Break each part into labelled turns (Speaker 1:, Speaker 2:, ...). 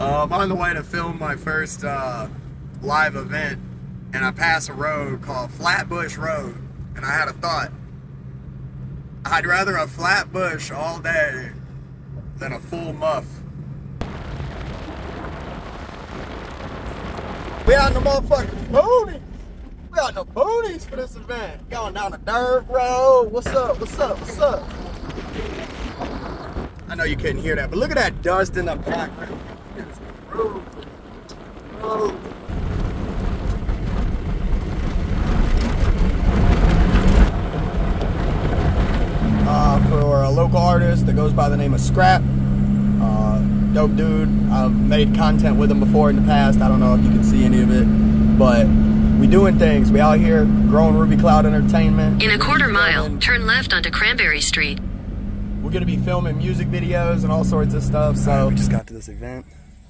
Speaker 1: I'm on the way to film my first uh, live event, and I pass a road called Flatbush Road, and I had a thought. I'd rather a flatbush all day than a full muff. We out in the motherfucking booty. We out in the booties for this event. Going down the dirt road. What's up? What's up? What's up? I know you couldn't hear that, but look at that dust in the background. Uh, for a local artist that goes by the name of Scrap. Uh, dope dude. I've made content with him before in the past. I don't know if you can see any of it, but we doing things. We out here growing Ruby Cloud Entertainment.
Speaker 2: In a quarter mile, turn left onto Cranberry Street.
Speaker 1: We're gonna be filming music videos and all sorts of stuff. So we just got to this event.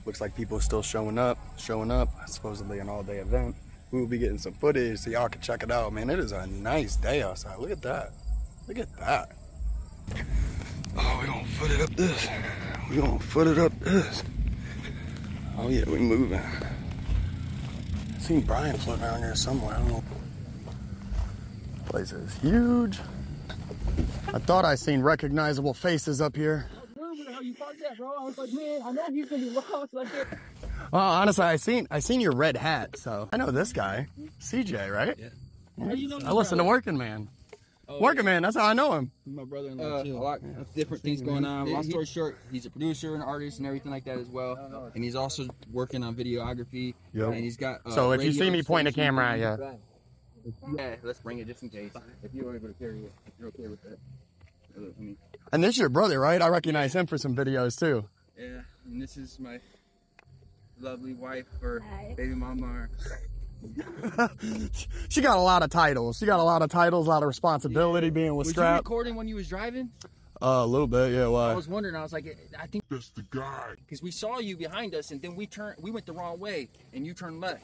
Speaker 1: Looks like people are still showing up, showing up. Supposedly an all-day event. We will be getting some footage so y'all can check it out. Man, it is a nice day outside. Look at that. Look at that. Oh, we gonna foot it up this. We gonna foot it up this. Oh yeah, we moving. seen Brian floating around here somewhere. I don't know. Place is huge. I thought I seen recognizable faces up here.
Speaker 3: how you thought that, bro. I was like, man, I know he's gonna be lost like that.
Speaker 1: Well, honestly, I seen I seen your red hat, so I know this guy, CJ, right?
Speaker 3: How you know
Speaker 1: I listen to Working Man. Working Man, that's how I know him.
Speaker 3: my brother-in-law
Speaker 4: Uh, a
Speaker 3: too.
Speaker 4: lot of different things going on. Long story short, he's a producer and artist and everything like that as well. And he's also working on videography.
Speaker 1: Yep.
Speaker 4: And he's got. Uh,
Speaker 1: So if you see me point
Speaker 4: a
Speaker 1: camera at ya.
Speaker 4: Yeah, let's bring it just in case. If you're able to carry it, if you're okay with that. I mean,
Speaker 1: And this is your brother, right? I recognize him for some videos too.
Speaker 4: yeah, and this is my lovely wife or baby mama. Or,
Speaker 1: she got a lot of titles. She got a lot of titles, a lot of responsibility being with
Speaker 4: was you recording when you was driving?
Speaker 1: Uh, a little bit, yeah. Why?
Speaker 4: I was wondering. I was like, I think that's the guy. Because we saw you behind us, and then we turned. We went the wrong way, and you turned left,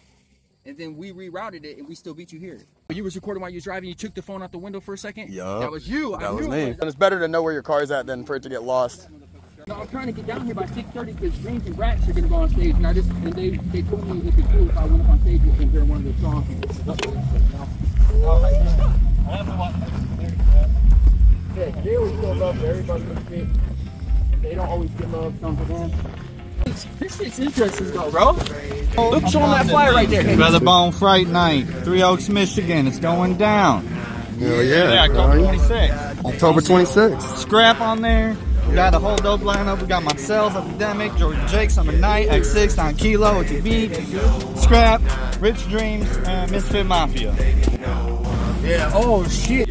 Speaker 4: and then we rerouted it, and we still beat you here. You was recording while you was driving. You took the phone out the window for a second.
Speaker 1: Yeah.
Speaker 4: That was you. I
Speaker 1: That was
Speaker 4: knew
Speaker 1: me.
Speaker 4: it
Speaker 1: And it's better to know where your car's at than for it to get lost.
Speaker 4: No, I'm trying to get down here by 6:30 because Dreams and Rats are gonna go on stage, and I just and they they told me it'd be cool if I went up on stage with them during one of their songs. I have one. Yeah, they always show love to everybody in the pit. They don't always get love some to them. This is interesting though, bro. Look, show them that flyer right there.
Speaker 5: Featherbone Fright Night, Three Oaks, Michigan. It's going down.
Speaker 1: Hell yeah.
Speaker 5: Yeah, October 26th.
Speaker 1: October 26th.
Speaker 5: Scrap on there. We got a whole dope lineup. We got myself, Epidemic, Jordan Jakes on the night, X6 on Kilo at the beat, Scrap, Rich Dreams, and Misfit Mafia.
Speaker 4: Yeah. Oh shit.